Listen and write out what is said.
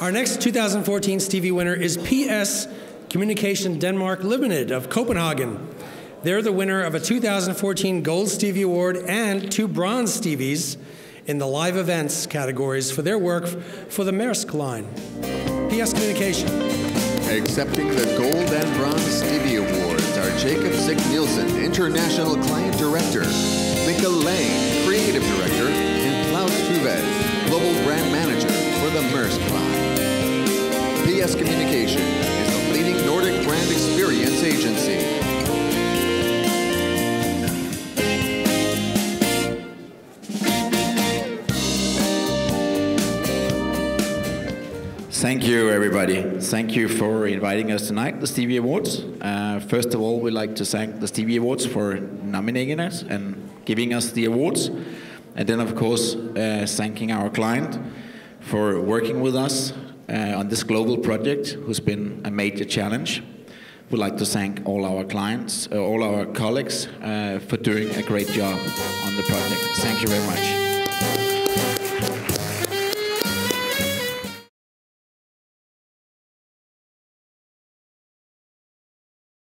Our next 2014 Stevie winner is PS Communication Denmark Limited of Copenhagen. They're the winner of a 2014 Gold Stevie Award and two Bronze Stevies in the live events categories for their work for the Maersk line. PS Communication. Accepting the Gold and Bronze Stevie Awards are Jacob Sick Nielsen, International Client Director, Mika Lane, Creative Director, and Klaus Tuved, Global Brand Manager for the Maersk line. PS Communication is the leading Nordic brand experience agency. Thank you, everybody. Thank you for inviting us tonight, the Stevie Awards. Uh, first of all, we'd like to thank the Stevie Awards for nominating us and giving us the awards. And then, of course, uh, thanking our client for working with us uh, on this global project, who's been a major challenge. We'd like to thank all our clients, uh, all our colleagues uh, for doing a great job on the project. Thank you very much.